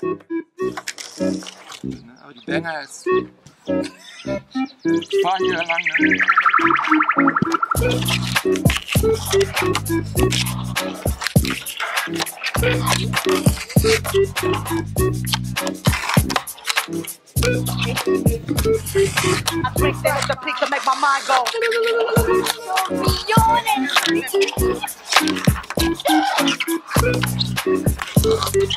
Aber die Banger hier lang. Ne? I drink that with the pig to make my mind go. Yawning.